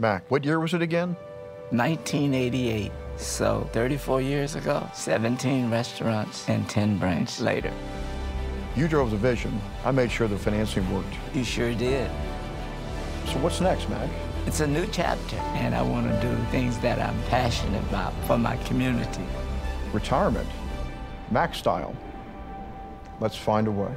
Mack, what year was it again? 1988. So 34 years ago, 17 restaurants and 10 branches later. You drove the vision. I made sure the financing worked. You sure did. So what's next, Mack? It's a new chapter, and I want to do things that I'm passionate about for my community. Retirement. Mack style. Let's find a way.